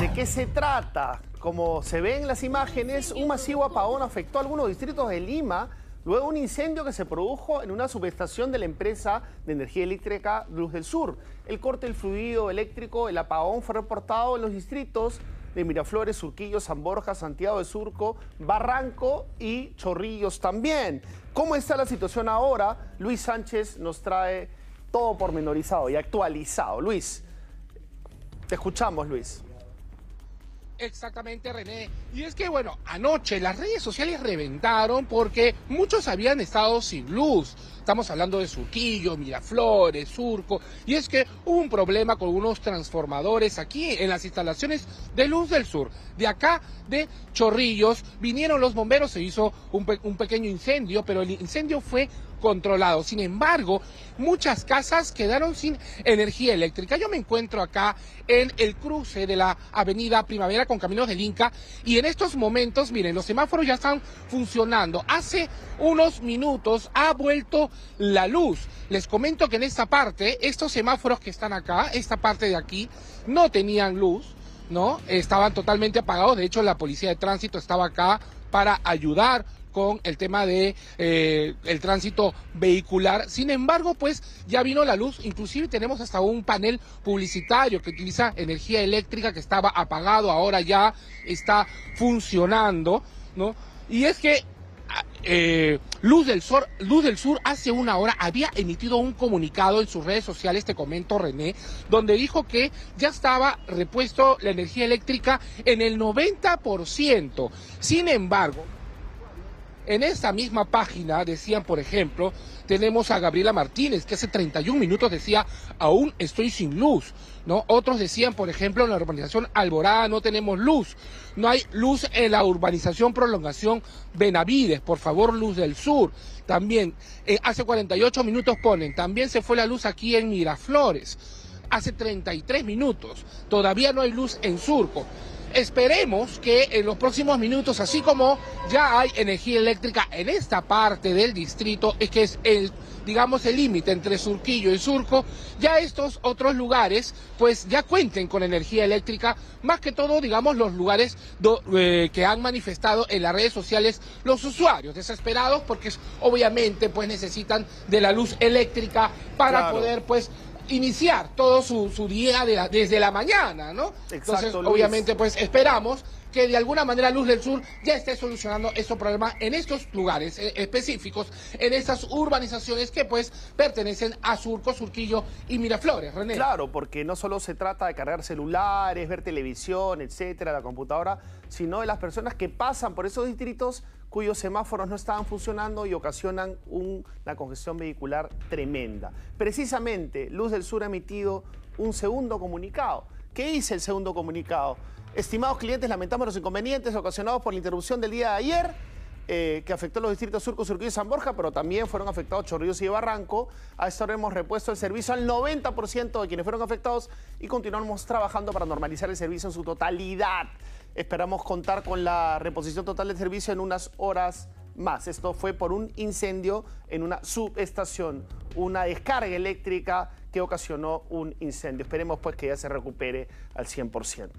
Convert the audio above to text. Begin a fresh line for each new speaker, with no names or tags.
¿De qué se trata? Como se ve en las imágenes, un masivo apagón afectó a algunos distritos de Lima luego de un incendio que se produjo en una subestación de la empresa de energía eléctrica Luz del Sur. El corte del fluido eléctrico, el apagón fue reportado en los distritos de Miraflores, Surquillo, San Borja, Santiago de Surco, Barranco y Chorrillos también. ¿Cómo está la situación ahora? Luis Sánchez nos trae todo pormenorizado y actualizado. Luis, te escuchamos, Luis.
Exactamente, René. Y es que, bueno, anoche las redes sociales reventaron porque muchos habían estado sin luz. Estamos hablando de Surquillo, Miraflores, Surco. Y es que hubo un problema con unos transformadores aquí en las instalaciones de Luz del Sur. De acá, de Chorrillos, vinieron los bomberos, se hizo un, un pequeño incendio, pero el incendio fue controlado. Sin embargo, muchas casas quedaron sin energía eléctrica. Yo me encuentro acá en el cruce de la avenida Primavera con Caminos del Inca y en estos momentos, miren, los semáforos ya están funcionando. Hace unos minutos ha vuelto la luz. Les comento que en esta parte, estos semáforos que están acá, esta parte de aquí, no tenían luz. ¿no? Estaban totalmente apagados. De hecho, la policía de tránsito estaba acá para ayudar con el tema de eh, el tránsito vehicular. Sin embargo, pues ya vino la luz, inclusive tenemos hasta un panel publicitario que utiliza energía eléctrica que estaba apagado, ahora ya está funcionando, ¿no? Y es que eh, Luz, del Sur, Luz del Sur hace una hora había emitido un comunicado en sus redes sociales, te comento René, donde dijo que ya estaba repuesto la energía eléctrica en el 90%. Sin embargo, en esta misma página decían, por ejemplo, tenemos a Gabriela Martínez, que hace 31 minutos decía, aún estoy sin luz. ¿no? Otros decían, por ejemplo, en la urbanización Alborada no tenemos luz. No hay luz en la urbanización Prolongación Benavides, por favor, luz del sur. También, eh, hace 48 minutos ponen, también se fue la luz aquí en Miraflores. Hace 33 minutos, todavía no hay luz en Surco. Esperemos que en los próximos minutos, así como ya hay energía eléctrica en esta parte del distrito, es que es el digamos, el límite entre Surquillo y Surco, ya estos otros lugares, pues ya cuenten con energía eléctrica, más que todo, digamos, los lugares eh, que han manifestado en las redes sociales los usuarios, desesperados, porque obviamente, pues necesitan de la luz eléctrica para poder, pues, iniciar todo su, su día desde la mañana, ¿no? Entonces, obviamente, pues esperamos que de alguna manera Luz del Sur ya esté solucionando estos problemas en estos lugares eh, específicos, en estas urbanizaciones que pues pertenecen a Surco, Surquillo y Miraflores, René.
Claro, porque no solo se trata de cargar celulares, ver televisión, etcétera, la computadora, sino de las personas que pasan por esos distritos cuyos semáforos no estaban funcionando y ocasionan una congestión vehicular tremenda. Precisamente, Luz del Sur ha emitido un segundo comunicado. ¿Qué dice el segundo comunicado? Estimados clientes, lamentamos los inconvenientes ocasionados por la interrupción del día de ayer, eh, que afectó los distritos Surco, Surquillo y San Borja, pero también fueron afectados Chorrillos y Barranco. A esta hora hemos repuesto el servicio al 90% de quienes fueron afectados y continuamos trabajando para normalizar el servicio en su totalidad. Esperamos contar con la reposición total del servicio en unas horas más. Esto fue por un incendio en una subestación, una descarga eléctrica que ocasionó un incendio. Esperemos pues que ya se recupere al 100%.